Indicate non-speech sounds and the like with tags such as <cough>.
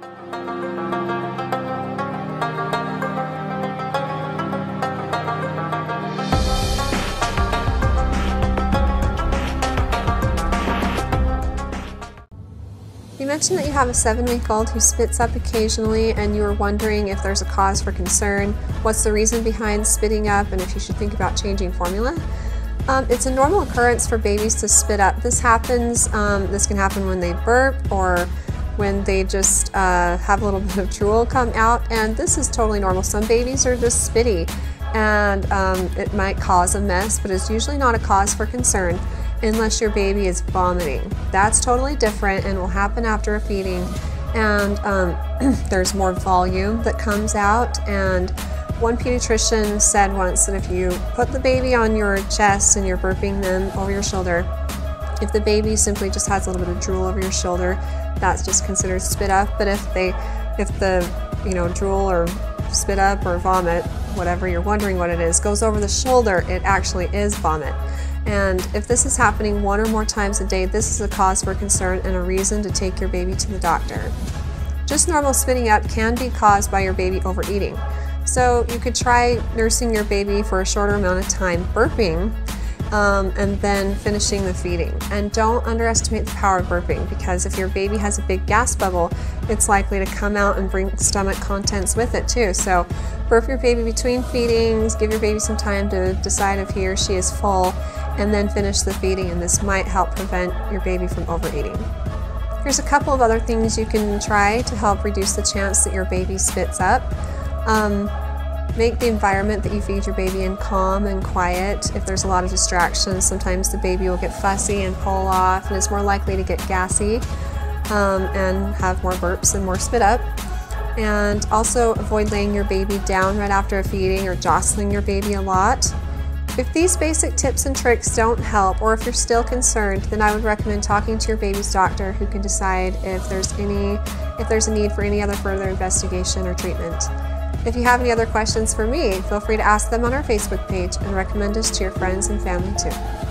You mentioned that you have a seven week old who spits up occasionally and you were wondering if there's a cause for concern, what's the reason behind spitting up, and if you should think about changing formula. Um, it's a normal occurrence for babies to spit up. This happens, um, this can happen when they burp or when they just uh, have a little <laughs> bit of drool come out, and this is totally normal. Some babies are just spitty and um, it might cause a mess, but it's usually not a cause for concern unless your baby is vomiting. That's totally different and will happen after a feeding. And um, <clears throat> there's more volume that comes out. And one pediatrician said once that if you put the baby on your chest and you're burping them over your shoulder, if the baby simply just has a little bit of drool over your shoulder, that's just considered spit up. But if they, if the, you know, drool or spit up or vomit, whatever you're wondering what it is, goes over the shoulder, it actually is vomit. And if this is happening one or more times a day, this is a cause for concern and a reason to take your baby to the doctor. Just normal spitting up can be caused by your baby overeating. So you could try nursing your baby for a shorter amount of time, burping, um, and then finishing the feeding. And don't underestimate the power of burping because if your baby has a big gas bubble, it's likely to come out and bring stomach contents with it too. So burp your baby between feedings, give your baby some time to decide if he or she is full, and then finish the feeding, and this might help prevent your baby from overeating. Here's a couple of other things you can try to help reduce the chance that your baby spits up. Um, make the environment that you feed your baby in calm and quiet. If there's a lot of distractions, sometimes the baby will get fussy and pull off and is more likely to get gassy um, and have more burps and more spit up. And also avoid laying your baby down right after a feeding or jostling your baby a lot. If these basic tips and tricks don't help, or if you're still concerned, then I would recommend talking to your baby's doctor who can decide if there's any if there's a need for any other further investigation or treatment. If you have any other questions for me, feel free to ask them on our Facebook page and recommend us to your friends and family too.